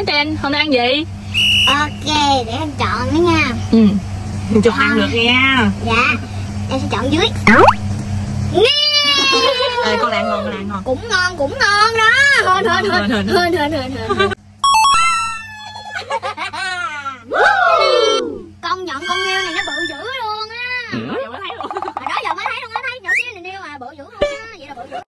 Trắng Trinh hôm nay ăn gì? Ok, để em chọn nữa nha. Ừ mình chọn ăn được nha. Dạ, em sẽ chọn dưới. Ê, con lại ngon con lại ngon. Cũng ngon, cũng ngon đó. Thôi, thôi, thôi, thôi, thôi, thôi, thôi, thôi. Con nhận con heo này nó bự dữ luôn á. Ừ. Giờ mới thấy luôn Hồi đó giờ mới thấy luôn á, thấy nhỏ kia này điêu mà bự dữ luôn á. Vậy là bự dữ.